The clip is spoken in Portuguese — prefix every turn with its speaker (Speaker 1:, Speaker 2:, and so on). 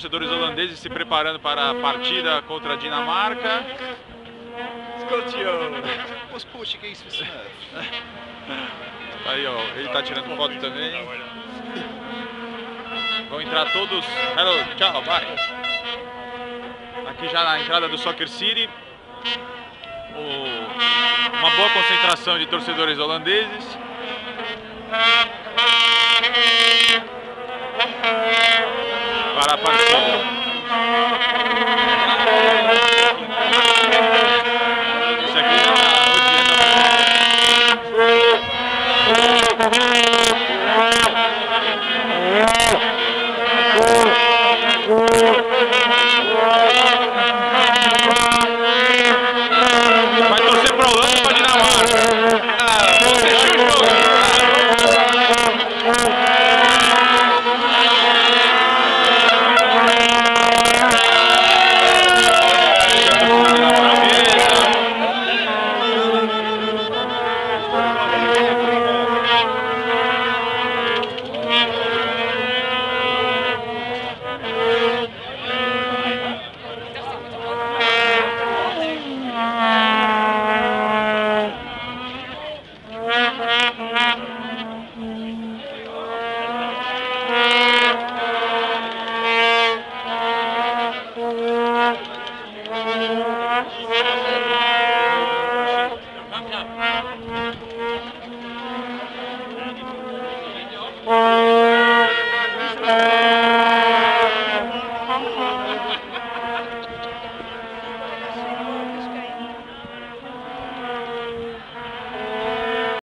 Speaker 1: torcedores holandeses se preparando para a partida contra a Dinamarca. Aí, ó, ele tá tirando foto também. Vão entrar todos. Hello, tchau, bye. Aqui já na entrada do Soccer City. O- uma boa concentração de torcedores holandeses. Para a
Speaker 2: Thank you.